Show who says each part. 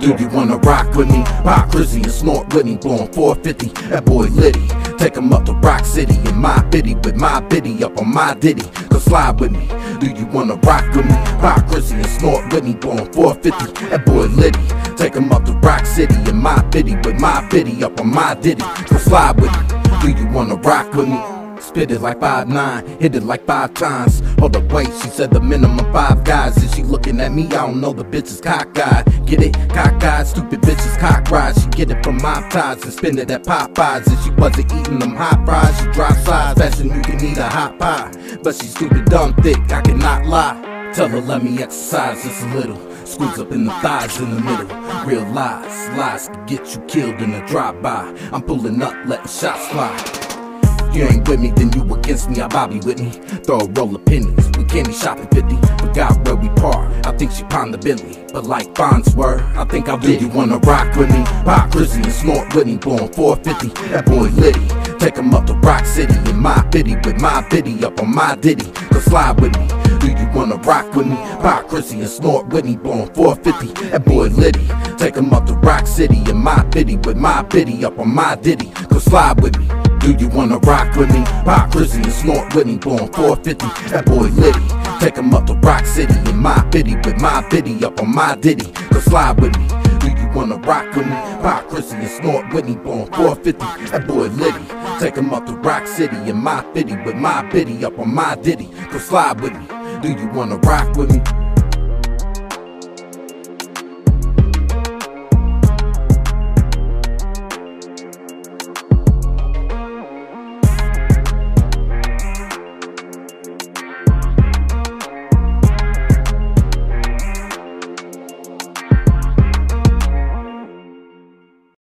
Speaker 1: Do you wanna rock with me? Pop Crizzy and snort with me, blowing 450. That boy Liddy, take him up to Rock City in my biddy with my biddy up on my ditty. Go slide with me. Do you wanna rock with me? Pop Crizzy and snort with me, blowing 450. That boy Liddy, take him up to Rock City in my biddy with my biddy up on my ditty. Go slide with me. Do you wanna rock with me? Spit it like five nine, hit it like five times. Hold up, wait, she said the minimum five guys. Is she looking at me? I don't know, the bitch is cockeyed. Get it? Cockeyed, stupid bitches cockeyed. She get it from my ties and spin it at Popeyes. And she wasn't eating them hot fries, she dry size. Fashion, you can eat a hot pie. But she stupid, dumb, thick, I cannot lie. Tell her, let me exercise just a little. Squeeze up in the thighs in the middle. Real lies, lies can get you killed in a drive-by. I'm pulling up, letting shots fly. You ain't with me, then you against me. I Bobby with me. Throw a roll of pennies. We candy shopping 50. Forgot where we park. I think she pawned the Bentley. But like Bonds were, I think I. You wanna rock with me? Pop Crizzy and snort with me. Blowing 450. That boy Liddy. Take him up to Rock City in my biddy. With my biddy up on my ditty. Go slide with me. Do you wanna rock with me? Pop Crizzy and snort with me. Blowing 450. That boy Liddy. Take him up to Rock City in my biddy. With my biddy up on my ditty. Go slide with me. Do you wanna rock with me? Pop Crizzy and snort with me, blowing 450. That boy Liddy, take him up to Rock City in my biddy with my biddy up on my ditty. Go slide with me. Do you wanna rock with me? Pop Crizzy and snort with me, blowing 450. That boy Liddy, take him up to Rock City in my biddy with my biddy up on my ditty. Go slide with me. Do you wanna rock with me?